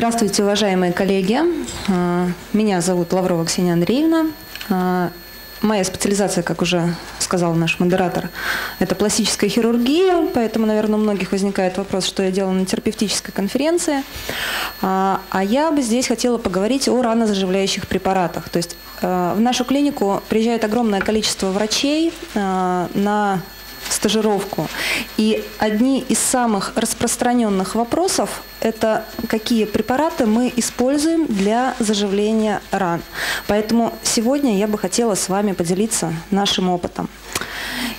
Здравствуйте, уважаемые коллеги. А, меня зовут Лаврова Ксения Андреевна. А, моя специализация, как уже сказал наш модератор, это пластическая хирургия, поэтому, наверное, у многих возникает вопрос, что я делала на терапевтической конференции. А, а я бы здесь хотела поговорить о ранозаживляющих препаратах. То есть в нашу клинику приезжает огромное количество врачей на стажировку. И одни из самых распространенных вопросов – это какие препараты мы используем для заживления ран. Поэтому сегодня я бы хотела с вами поделиться нашим опытом.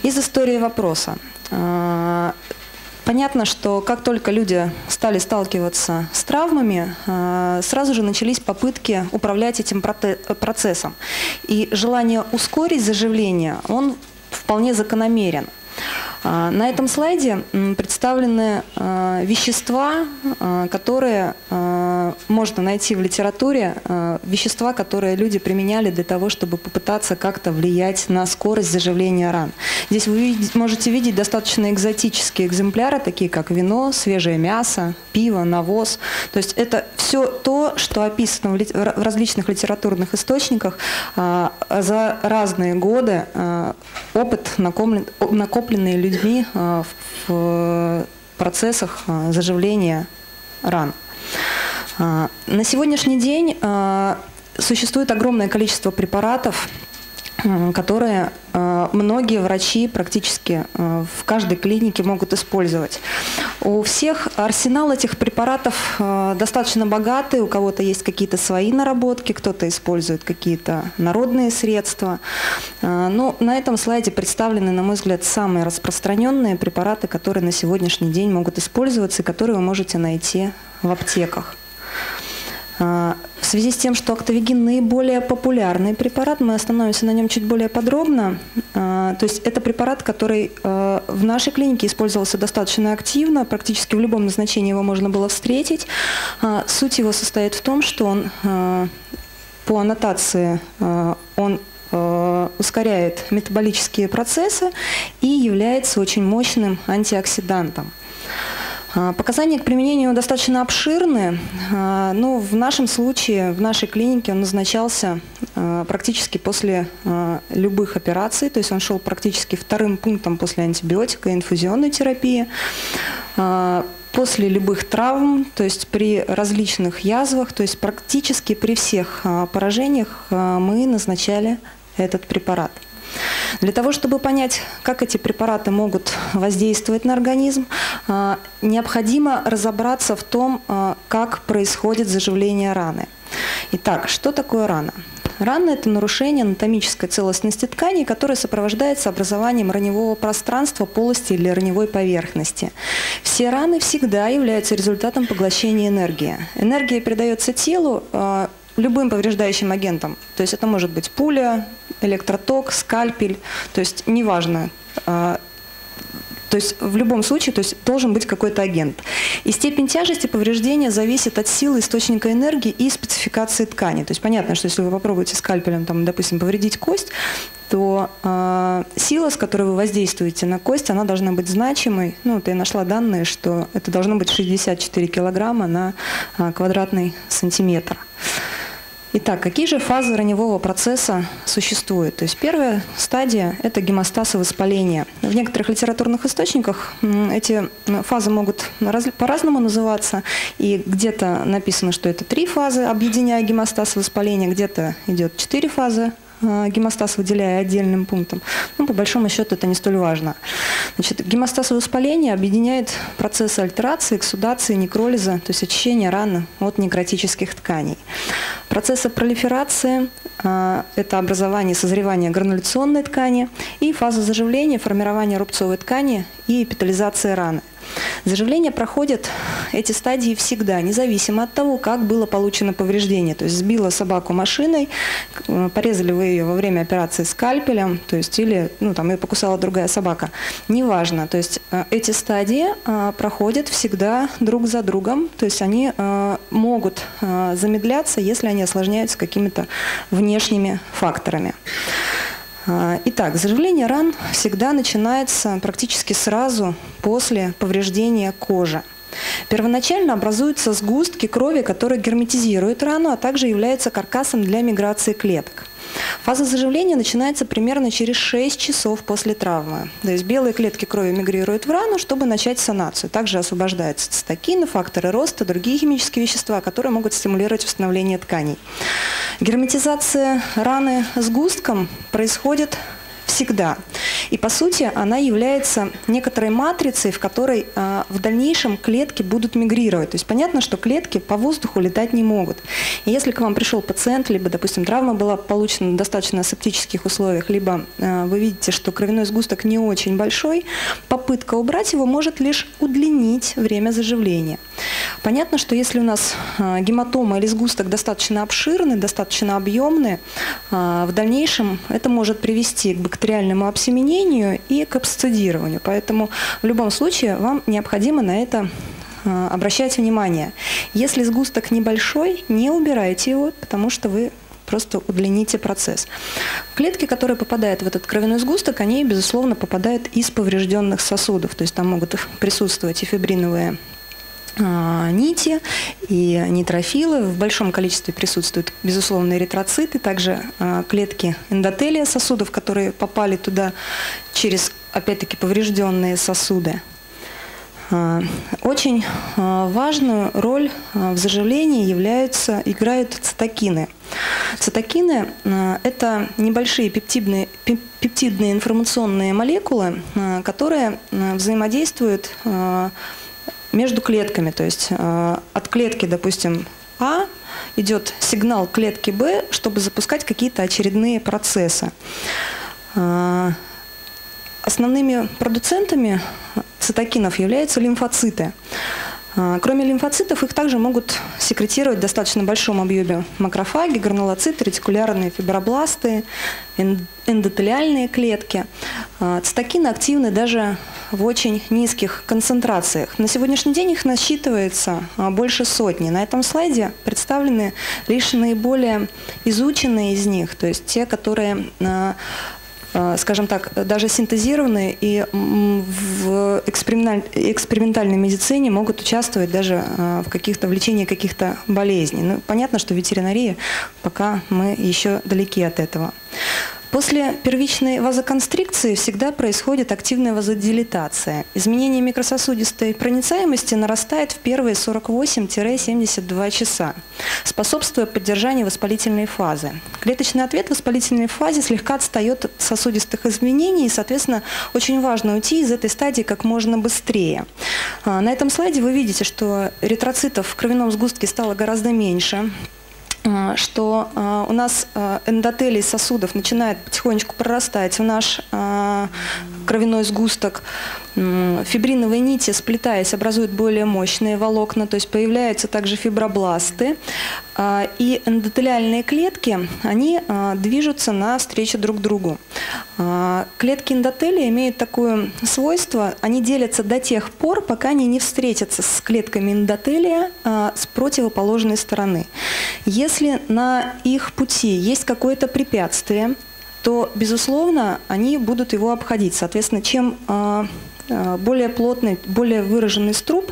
Из истории вопроса. А, понятно, что как только люди стали сталкиваться с травмами, а, сразу же начались попытки управлять этим процессом. И желание ускорить заживление, он вполне закономерен – на этом слайде представлены а, вещества, а, которые можно найти в литературе, вещества, которые люди применяли для того, чтобы попытаться как-то влиять на скорость заживления ран. Здесь вы можете видеть достаточно экзотические экземпляры, такие как вино, свежее мясо, пиво, навоз. То есть это все то, что описано в различных литературных источниках за разные годы, опыт, накопленный людьми людьми э, в процессах э, заживления ран. Э, на сегодняшний день существует огромное количество препаратов, которые э, многие врачи практически э, в каждой клинике могут использовать. У всех арсенал этих препаратов э, достаточно богатый, у кого-то есть какие-то свои наработки, кто-то использует какие-то народные средства. Но на этом слайде представлены, на мой взгляд, самые распространенные препараты, которые на сегодняшний день могут использоваться и которые вы можете найти в аптеках. А, связи с тем, что октавигин наиболее популярный препарат, мы остановимся на нем чуть более подробно. А, то есть это препарат, который а, в нашей клинике использовался достаточно активно, практически в любом назначении его можно было встретить. Суть его состоит в том, что он по аннотации он ускоряет метаболические процессы и является очень мощным антиоксидантом. А, показания к применению достаточно обширны, а, но в нашем случае, в нашей клинике он назначался а, практически после любых операций, то есть он шел практически вторым пунктом после антибиотика и инфузионной терапии после любых травм, то есть при различных язвах, то есть практически при всех поражениях мы назначали этот препарат. Для того, чтобы понять, как эти препараты могут воздействовать на организм, а, необходимо разобраться в том, а, как происходит заживление раны. Итак, что такое рана? Рана – это нарушение анатомической целостности ткани, которое сопровождается образованием раневого пространства, полости или раневой поверхности. Все раны всегда являются результатом поглощения энергии. Энергия передается телу а, любым повреждающим агентом. То есть это может быть пуля, электроток, скальпель, то есть неважно. А, то есть в любом случае то есть должен быть какой-то агент. И степень тяжести повреждения зависит от силы источника энергии и спецификации ткани. То есть понятно, что если вы попробуете скальпелем, там, допустим, повредить кость, то э, сила, с которой вы воздействуете на кость, она должна быть значимой. Ну, вот я нашла данные, что это должно быть 64 килограмма на э, квадратный сантиметр. Итак, какие же фазы раневого процесса существуют? То есть первая стадия – это гемостаз и воспаление. В некоторых литературных источниках эти фазы могут по-разному называться, и где-то написано, что это три фазы, объединяя гемостаз и воспаление, где-то идет четыре фазы гемостаз выделяя отдельным пунктом. Ну, по большому счету это не столь важно. Значит, гемостаз воспаления объединяет процессы альтерации, эксудации, некролиза, то есть очищения раны от некротических тканей. Процессы пролиферации э, – это образование и созревание грануляционной ткани, и фаза заживления, формирование рубцовой ткани и эпитализация раны. Заживление проходит эти стадии всегда, независимо от того, как было получено повреждение. То есть сбила собаку машиной, э, порезали вы ее во время операции скальпелем, то есть или ну, там, ее покусала другая собака. Неважно. То есть э, эти стадии э, проходят всегда друг за другом, то есть они могут замедляться, если они осложняются какими-то внешними факторами. А, итак, заживление ран всегда начинается практически сразу после повреждения кожи. Первоначально образуются сгустки крови, которые герметизируют рану, а также являются каркасом для миграции клеток. Фаза заживления начинается примерно через 6 часов после травмы. То есть белые клетки крови мигрируют в рану, чтобы начать санацию. Также освобождаются цитокины, факторы роста, другие химические вещества, которые могут стимулировать восстановление тканей. Герметизация раны сгустком происходит всегда. И по сути она является некоторой матрицей, в которой э, в дальнейшем клетки будут мигрировать. То есть понятно, что клетки по воздуху летать не могут. И если к вам пришел пациент, либо, допустим, травма была получена достаточно асептических условиях, либо э, вы видите, что кровяной сгусток не очень большой, попытка убрать его может лишь удлинить время заживления. Понятно, что если у нас э, гематома или сгусток достаточно обширный, достаточно объемный, э, в дальнейшем это может привести к бактериальному обсеменению и к абсцедированию. Поэтому в любом случае вам необходимо на это э, обращать внимание. Если сгусток небольшой, не убирайте его, потому что вы просто удлините процесс. Клетки, которые попадают в этот кровяной сгусток, они, безусловно, попадают из поврежденных сосудов. То есть там могут присутствовать и фибриновые нити и нейтрофилы. В большом количестве присутствуют, безусловно, эритроциты, также а, клетки эндотелия сосудов, которые попали туда через, опять-таки, поврежденные сосуды. А, очень важную роль в заживлении являются, играют цитокины. Цитокины – это небольшие пептидные, пептидные информационные молекулы, которые взаимодействуют между клетками. То есть э, от клетки, допустим, А идет сигнал клетки Б, чтобы запускать какие-то очередные процессы. Э, основными продуцентами цитокинов являются лимфоциты. Э, кроме лимфоцитов, их также могут секретировать в достаточно большом объеме макрофаги, гранулоциты, ретикулярные фибробласты, эндотелиальные клетки. Цитокины активны даже в очень низких концентрациях. На сегодняшний день их насчитывается а, больше сотни. На этом слайде представлены лишь наиболее изученные из них, то есть те, которые а, а, скажем так, даже синтезированные и в экспериментальной медицине могут участвовать даже в каких-то в лечении каких-то болезней. Ну, понятно, что ветеринария пока мы еще далеки от этого. После первичной вазоконстрикции всегда происходит активная вазодилатация. Изменение микрососудистой проницаемости нарастает в первые 48-72 часа, способствуя поддержанию воспалительной фазы. Клеточный ответ в воспалительной фазе слегка отстает от сосудистых изменений, и, соответственно, очень важно уйти из этой стадии как можно быстрее. А, на этом слайде вы видите, что эритроцитов в кровяном сгустке стало гораздо меньше, что а, у нас а, эндотелий сосудов начинает потихонечку прорастать в наш кровяной сгусток. Фибриновые нити, сплетаясь, образуют более мощные волокна, то есть появляются также фибробласты. И эндотелиальные клетки, они движутся навстречу друг другу. Клетки эндотелия имеют такое свойство, они делятся до тех пор, пока они не встретятся с клетками эндотелия с противоположной стороны. Если на их пути есть какое-то препятствие, то, безусловно, они будут его обходить. Соответственно, чем а, более плотный, более выраженный струп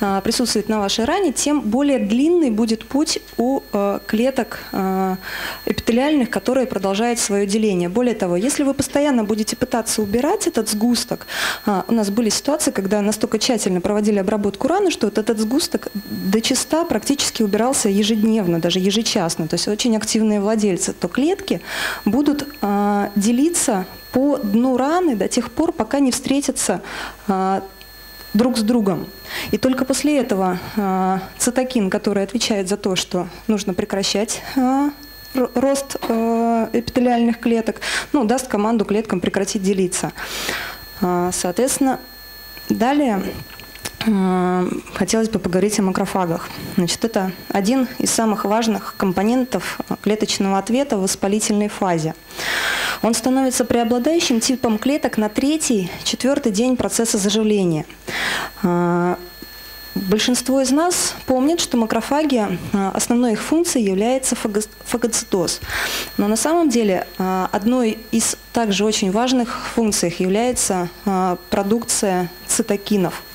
а, присутствует на вашей ране, тем более длинный будет путь у а, клеток эпителиальных, которые продолжают свое деление. Более того, если вы постоянно будете пытаться убирать этот сгусток, у нас были ситуации, когда настолько тщательно проводили обработку раны, что вот этот сгусток до чиста практически убирался ежедневно, даже ежечасно, то есть очень активные владельцы, то клетки будут делиться по дну раны до тех пор, пока не встретятся а, друг с другом. И только после этого а, цитокин, который отвечает за то, что нужно прекращать а, рост а, эпителиальных клеток, ну, даст команду клеткам прекратить делиться. А, соответственно, далее хотелось бы поговорить о макрофагах. Значит, это один из самых важных компонентов клеточного ответа в воспалительной фазе. Он становится преобладающим типом клеток на третий, четвертый день процесса заживления. А, большинство из нас помнит, что макрофаги, а, основной их функцией является фагоцитоз. Но на самом деле одной из также очень важных функций является продукция цитокинов –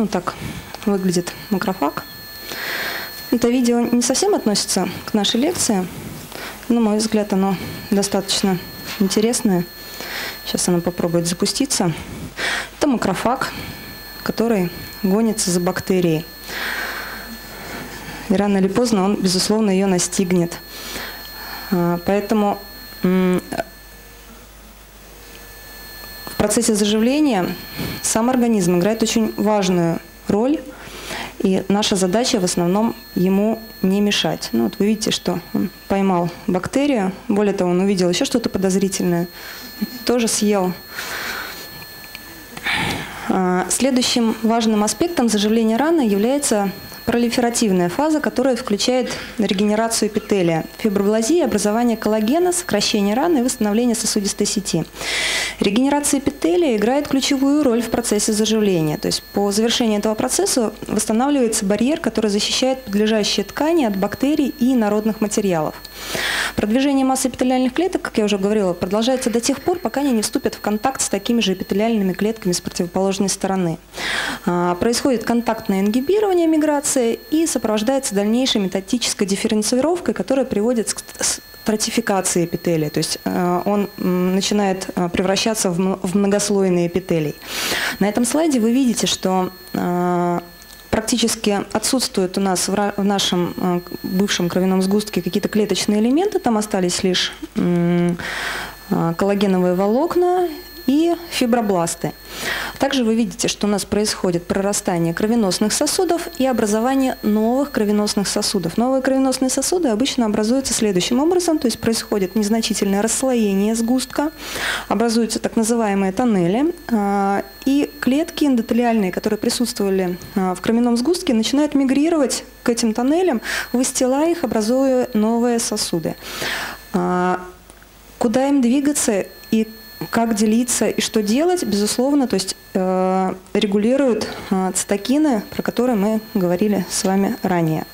Ну, так выглядит макрофаг. Это видео не совсем относится к нашей лекции. На мой взгляд, оно достаточно интересное. Сейчас оно попробует запуститься. Это макрофаг, который гонится за бактерией. И рано или поздно он, безусловно, ее настигнет. А, поэтому в процессе заживления сам организм играет очень важную роль, и наша задача в основном ему не мешать. Ну, вот вы видите, что он поймал бактерию, более того, он увидел еще что-то подозрительное, тоже съел. А, следующим важным аспектом заживления раны является пролиферативная фаза, которая включает регенерацию эпителия, фиброблазия, образование коллагена, сокращение раны и восстановление сосудистой сети. Регенерация эпителия играет ключевую роль в процессе заживления. То есть по завершении этого процесса восстанавливается барьер, который защищает подлежащие ткани от бактерий и народных материалов. Продвижение массы эпителиальных клеток, как я уже говорила, продолжается до тех пор, пока они не вступят в контакт с такими же эпителиальными клетками с противоположной стороны. А, происходит контактное ингибирование миграции, дифференциация и сопровождается дальнейшей методической дифференцировкой, которая приводит к стратификации эпителия, то есть э, он начинает э, превращаться в многослойный эпителий. На этом слайде вы видите, что э, практически отсутствуют у нас в нашем бывшем кровяном сгустке какие-то клеточные элементы, там остались лишь коллагеновые волокна и фибробласты. Также вы видите, что у нас происходит прорастание кровеносных сосудов и образование новых кровеносных сосудов. Новые кровеносные сосуды обычно образуются следующим образом, то есть происходит незначительное расслоение сгустка, образуются так называемые тоннели, а, и клетки эндотелиальные, которые присутствовали а, в кровяном сгустке, начинают мигрировать к этим тоннелям, выстилая их, образуя новые сосуды. А, куда им двигаться и как делиться и что делать, безусловно, то есть э, регулируют э, цитокины, про которые мы говорили с вами ранее.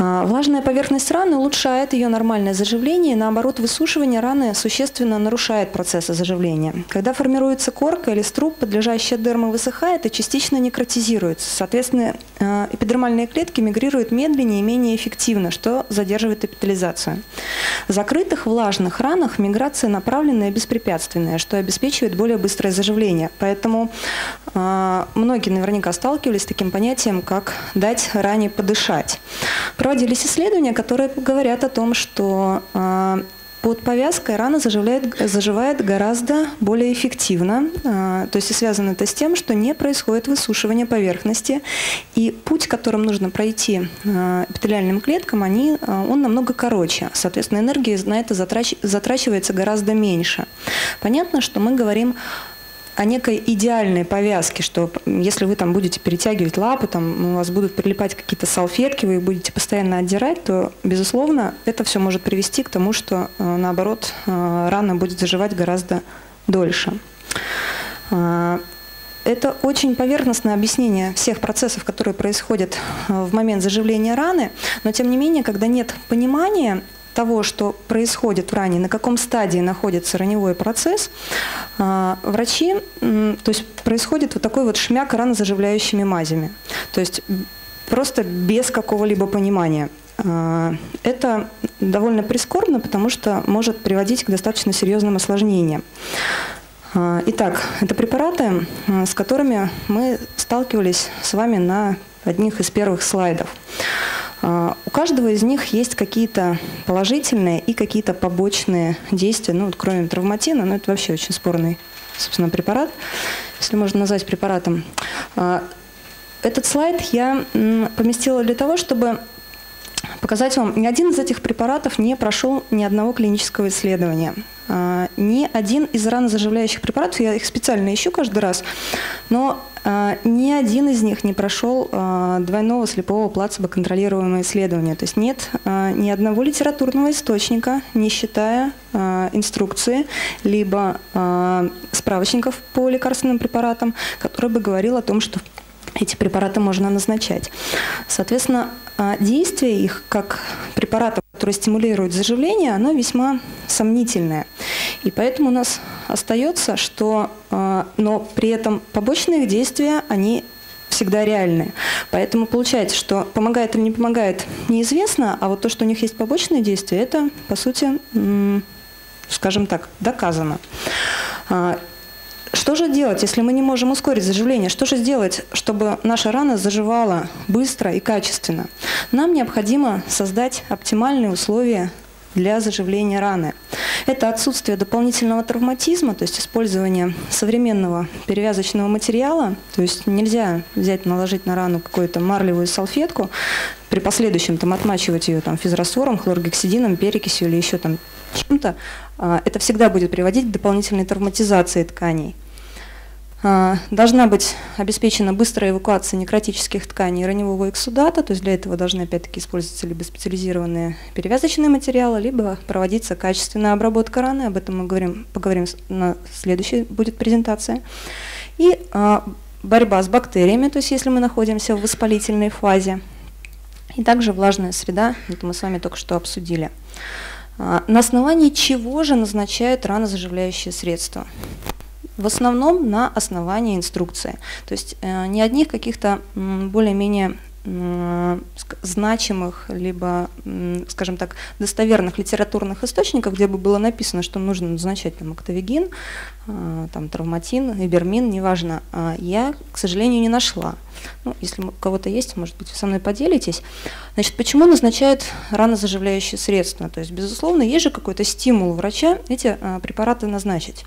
А, влажная поверхность раны улучшает ее нормальное заживление, наоборот, высушивание раны существенно нарушает процессы заживления. Когда формируется корка или струп, подлежащая дерма высыхает и частично некротизируется. Соответственно, а, эпидермальные клетки мигрируют медленнее и менее эффективно, что задерживает эпитализацию. В закрытых влажных ранах миграция направленная и беспрепятственная, что обеспечивает более быстрое заживление. Поэтому э, многие наверняка сталкивались с таким понятием, как дать ране подышать проводились исследования, которые говорят о том, что а, под повязкой рана заживляет, заживает гораздо более эффективно. А, то есть связано это с тем, что не происходит высушивание поверхности. И путь, которым нужно пройти а, эпителиальным клеткам, они, он намного короче. Соответственно, энергии на это затрачивается гораздо меньше. Понятно, что мы говорим о некой идеальной повязке, что если вы там будете перетягивать лапы, там у вас будут прилипать какие-то салфетки, вы их будете постоянно отдирать, то, безусловно, это все может привести к тому, что, э, наоборот, э, рана будет заживать гораздо дольше. Э, это очень поверхностное объяснение всех процессов, которые происходят в момент заживления раны, но тем не менее, когда нет понимания того, что происходит в ране, на каком стадии находится раневой процесс, а, врачи, то есть происходит вот такой вот шмяк ранозаживляющими мазями. То есть просто без какого-либо понимания. А, это довольно прискорбно, потому что может приводить к достаточно серьезным осложнениям. А, итак, это препараты, с которыми мы сталкивались с вами на одних из первых слайдов. А, у каждого из них есть какие-то положительные и какие-то побочные действия, ну, вот, кроме травматина, но это вообще очень спорный, собственно, препарат, если можно назвать препаратом. А, этот слайд я поместила для того, чтобы показать вам, ни один из этих препаратов не прошел ни одного клинического исследования. А, ни один из ранозаживляющих препаратов, я их специально ищу каждый раз, но а, ни один из них не прошел а, двойного слепого плацебо-контролируемого исследования. То есть нет ни одного литературного источника, не считая инструкции, либо справочников по лекарственным препаратам, который бы говорил о том, что эти препараты можно назначать. Соответственно, действие их как препаратов, которые стимулируют заживление, оно весьма сомнительное. И поэтому у нас остается, что, но при этом побочные действия, они всегда реальные. Поэтому получается, что помогает или не помогает, неизвестно, а вот то, что у них есть побочные действия, это, по сути, скажем так, доказано. Что же делать, если мы не можем ускорить заживление? Что же сделать, чтобы наша рана заживала быстро и качественно? Нам необходимо создать оптимальные условия для заживления раны. Это отсутствие дополнительного травматизма, то есть использование современного перевязочного материала. То есть нельзя взять, наложить на рану какую-то марлевую салфетку, при последующем там отмачивать ее там физраствором, хлоргексидином, перекисью или еще там чем-то. А, это всегда будет приводить к дополнительной травматизации тканей. А, должна быть обеспечена быстрая эвакуация некротических тканей раневого эксудата, то есть для этого должны опять-таки использоваться либо специализированные перевязочные материалы, либо проводиться качественная обработка раны, об этом мы говорим, поговорим на следующей будет презентация. И а, борьба с бактериями, то есть если мы находимся в воспалительной фазе, и также влажная среда, это мы с вами только что обсудили. А, на основании чего же назначают ранозаживляющие средства? в основном на основании инструкции. То есть э, не одних каких-то более-менее значимых, либо, скажем так, достоверных литературных источников, где бы было написано, что нужно назначать там октавигин, э, там травматин, ибермин, неважно, а я, к сожалению, не нашла. Ну, если у кого-то есть, может быть, вы со мной поделитесь. Значит, почему назначают ранозаживляющие средства? То есть, безусловно, есть же какой-то стимул врача эти э, препараты назначить.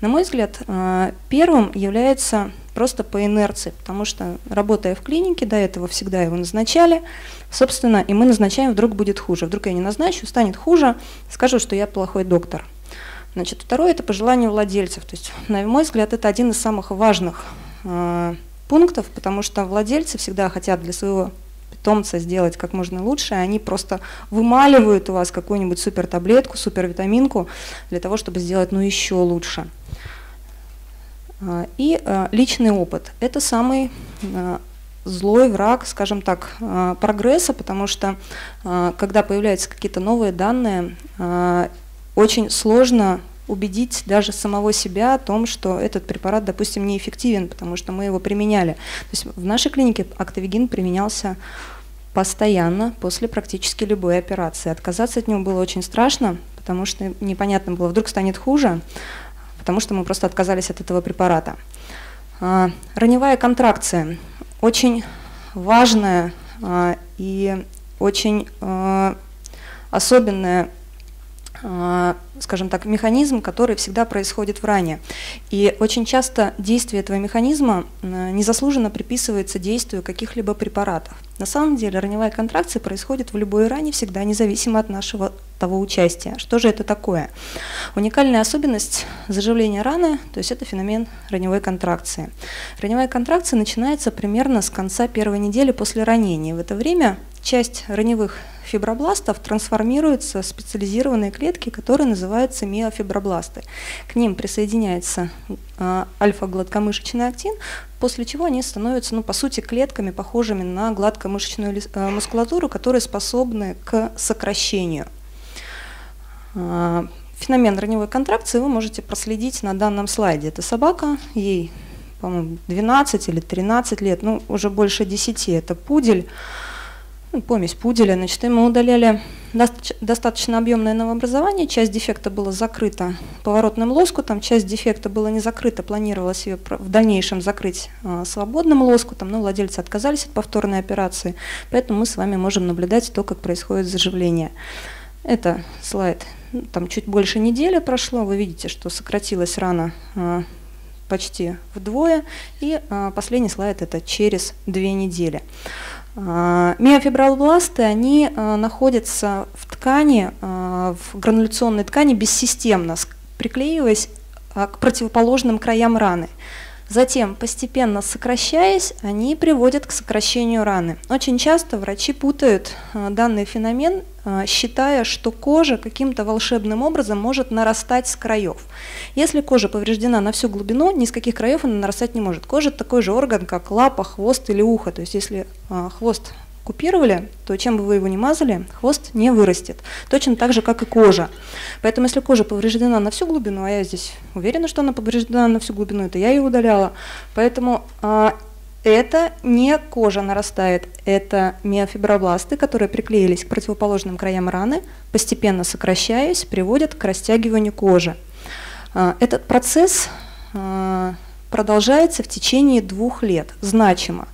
На мой взгляд, э, первым является просто по инерции, потому что, работая в клинике, до этого всегда его назначали, собственно, и мы назначаем, вдруг будет хуже. Вдруг я не назначу, станет хуже, скажу, что я плохой доктор. Значит, второе – это пожелание владельцев. То есть, на мой взгляд, это один из самых важных э, пунктов, потому что владельцы всегда хотят для своего питомца сделать как можно лучше, они просто вымаливают у вас какую-нибудь супер таблетку, супер витаминку для того, чтобы сделать ну еще лучше. А, и а, личный опыт – это самый а, злой враг, скажем так, прогресса, потому что когда появляются какие-то новые данные, очень сложно убедить даже самого себя о том, что этот препарат, допустим, неэффективен, потому что мы его применяли. То есть в нашей клинике актовигин применялся постоянно после практически любой операции. Отказаться от него было очень страшно, потому что непонятно было, вдруг станет хуже, потому что мы просто отказались от этого препарата. А, раневая контракция очень важная а, и очень а, особенная скажем так, механизм, который всегда происходит в ране. И очень часто действие этого механизма а, незаслуженно приписывается действию каких-либо препаратов. На самом деле раневая контракция происходит в любой ране всегда, независимо от нашего того участия. Что же это такое? Уникальная особенность заживления раны, то есть это феномен раневой контракции. Раневая контракция начинается примерно с конца первой недели после ранения. В это время часть раневых фибробластов трансформируются специализированные клетки, которые называются миофибробласты. К ним присоединяется э, альфа-гладкомышечный актин, после чего они становятся, ну, по сути, клетками, похожими на гладкомышечную э, мускулатуру, которые способны к сокращению. Э, феномен раневой контракции вы можете проследить на данном слайде. Это собака, ей, по-моему, 12 или 13 лет, ну, уже больше 10. Это пудель помесь пуделя. Значит, мы удаляли достаточно объемное новообразование, часть дефекта была закрыта поворотным лоскутом, часть дефекта была не закрыта, планировалось ее в дальнейшем закрыть а, свободным лоскутом, но владельцы отказались от повторной операции, поэтому мы с вами можем наблюдать то, как происходит заживление. Это слайд, ну, там чуть больше недели прошло, вы видите, что сократилась рана а, почти вдвое, и а, последний слайд это через две недели. А, миофибробласты, они а, находятся в ткани, а, в грануляционной ткани бессистемно, приклеиваясь к противоположным краям раны. Затем, постепенно сокращаясь, они приводят к сокращению раны. Очень часто врачи путают данный феномен а, считая, что кожа каким-то волшебным образом может нарастать с краев. Если кожа повреждена на всю глубину, ни с каких краев она нарастать не может. Кожа такой же орган, как лапа, хвост или ухо. То есть если а, хвост купировали, то чем бы вы его ни мазали, хвост не вырастет. Точно так же, как и кожа. Поэтому если кожа повреждена на всю глубину, а я здесь уверена, что она повреждена на всю глубину, это я ее удаляла, поэтому а, это не кожа нарастает, это миофибробласты, которые приклеились к противоположным краям раны, постепенно сокращаясь, приводят к растягиванию кожи. А, этот процесс а, продолжается в течение двух лет, значимо.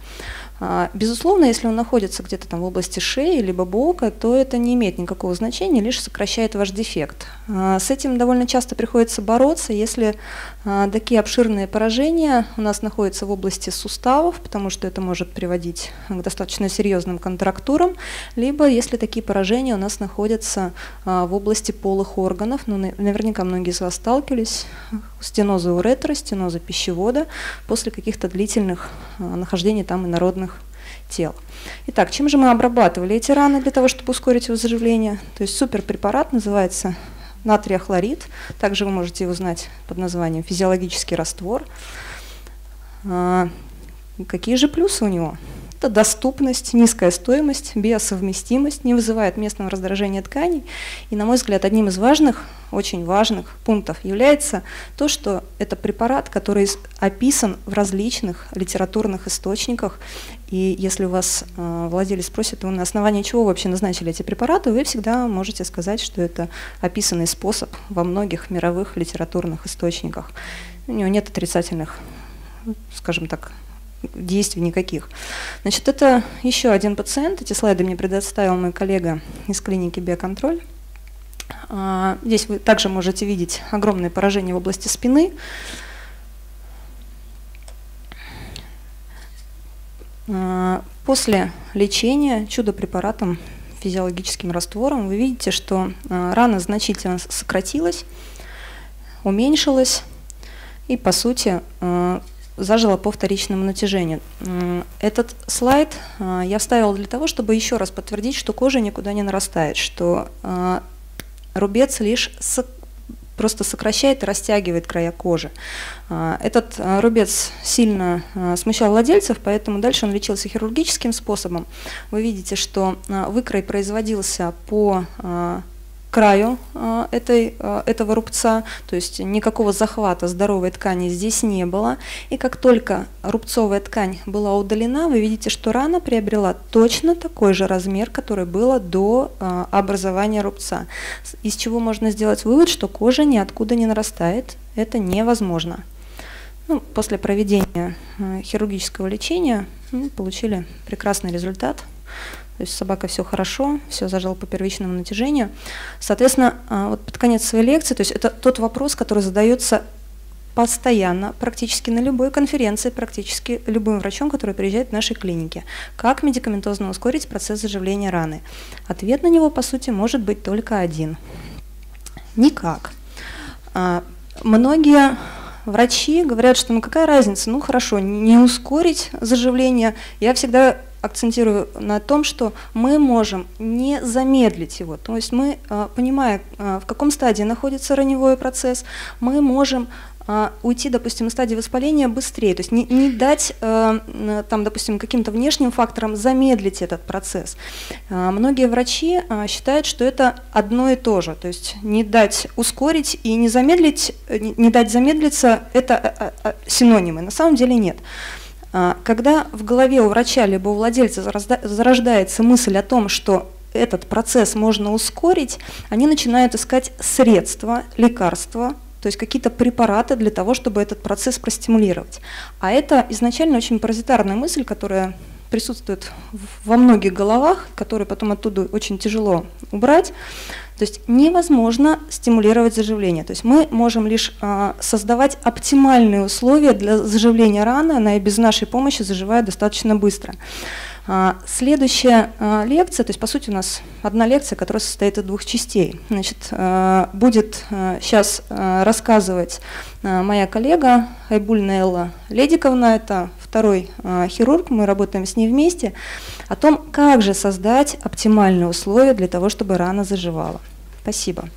А, безусловно, если он находится где-то там в области шеи либо бока, то это не имеет никакого значения, лишь сокращает ваш дефект. А, с этим довольно часто приходится бороться, если такие обширные поражения у нас находятся в области суставов, потому что это может приводить к достаточно серьезным контрактурам, либо если такие поражения у нас находятся в области полых органов, ну, наверняка многие из вас сталкивались, стеноза уретра, стеноза пищевода после каких-то длительных нахождений там инородных тел. Итак, чем же мы обрабатывали эти раны для того, чтобы ускорить его заживление? То есть суперпрепарат называется натрия хлорид. Также вы можете его знать под названием физиологический раствор. А, какие же плюсы у него? Это доступность, низкая стоимость, биосовместимость, не вызывает местного раздражения тканей. И, на мой взгляд, одним из важных, очень важных пунктов является то, что это препарат, который описан в различных литературных источниках. И если у вас э, владелец спросит, на основании чего вообще назначили эти препараты, вы всегда можете сказать, что это описанный способ во многих мировых литературных источниках. У него нет отрицательных, скажем так, действий никаких. Значит, это еще один пациент. Эти слайды мне предоставил мой коллега из клиники «Биоконтроль». А, здесь вы также можете видеть огромное поражение в области спины. После лечения чудо-препаратом, физиологическим раствором, вы видите, что а, рана значительно сократилась, уменьшилась, и по сути зажила по вторичному натяжению. Этот слайд а, я вставила для того, чтобы еще раз подтвердить, что кожа никуда не нарастает, что а, рубец лишь просто сокращает и растягивает края кожи. А, этот рубец сильно смущал владельцев, поэтому дальше он лечился хирургическим способом. Вы видите, что выкрой производился по краю э, этой, э, этого рубца, то есть никакого захвата здоровой ткани здесь не было. И как только рубцовая ткань была удалена, вы видите, что рана приобрела точно такой же размер, который было до э, образования рубца. Из чего можно сделать вывод, что кожа ниоткуда не нарастает. Это невозможно. Ну, после проведения хирургического лечения мы получили прекрасный результат. То есть собака все хорошо, все зажало по первичному натяжению. Соответственно, а, вот под конец своей лекции, то есть это тот вопрос, который задается постоянно, практически на любой конференции, практически любым врачом, который приезжает в нашей клинике. Как медикаментозно ускорить процесс заживления раны? Ответ на него, по сути, может быть только один. Никак. А, многие врачи говорят, что ну какая разница, ну хорошо, не ускорить заживление. Я всегда акцентирую на том, что мы можем не замедлить его. То есть мы, а, понимая, а, в каком стадии находится раневой процесс, мы можем а, уйти, допустим, на стадии воспаления быстрее, то есть не, не дать, там, допустим, каким-то внешним факторам замедлить этот процесс. Многие врачи считают, что это одно и то же, то есть не дать ускорить и не замедлить, не дать замедлиться, это синонимы. На самом деле нет. Когда в голове у врача либо у владельца зарождается мысль о том, что этот процесс можно ускорить, они начинают искать средства, лекарства, то есть какие-то препараты для того, чтобы этот процесс простимулировать. А это изначально очень паразитарная мысль, которая присутствует во многих головах, которые потом оттуда очень тяжело убрать. То есть невозможно стимулировать заживление. То есть мы можем лишь а, создавать оптимальные условия для заживления раны, она и без нашей помощи заживает достаточно быстро. А, следующая а, лекция, то есть по сути у нас одна лекция, которая состоит из двух частей. Значит, а, будет сейчас рассказывать моя коллега Айбуль Элла Ледиковна, это второй хирург, мы работаем с ней вместе, о том, как же создать оптимальные условия для того, чтобы рана заживала. Спасибо.